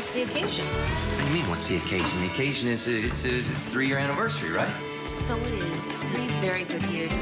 what's the occasion? What do you mean, what's the occasion? The occasion is, a, it's a three-year anniversary, right? So it is. Three very good years.